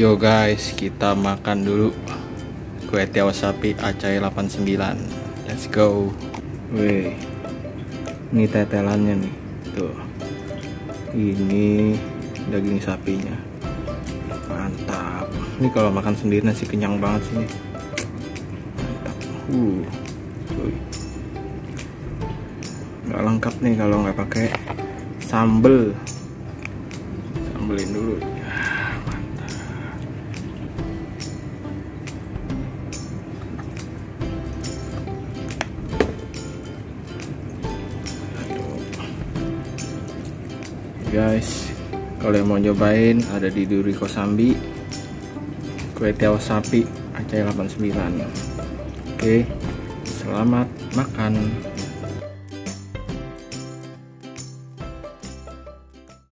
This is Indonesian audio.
Yo guys, kita makan dulu kue tiaw sapi Acai 89. Let's go. Wih. Ini tetelannya nih. Tuh. Ini daging sapinya. Mantap. Ini kalau makan sendiri nasi kenyang banget sih. Mantap. Uh. Nggak lengkap nih kalau nggak pakai sambel. Sambelin dulu. Guys kalau yang mau nyobain ada di Duri Kosambi kue tiaw sapi Aceh 89 oke selamat makan